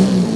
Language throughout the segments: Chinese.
Mm-hmm.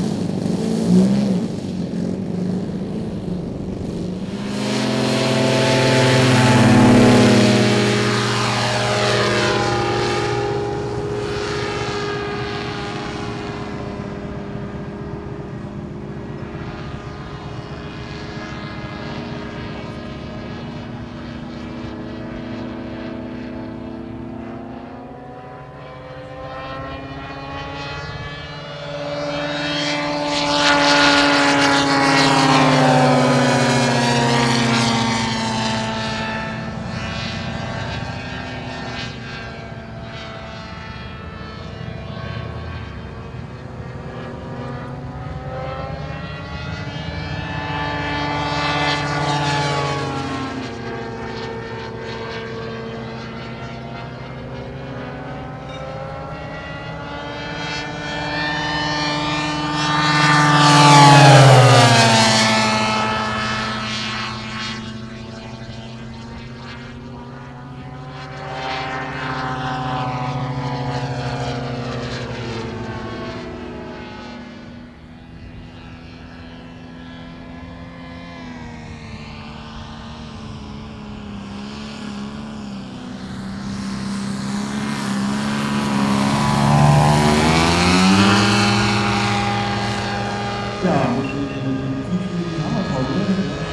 对啊。我觉得个东西你必须讨论怎么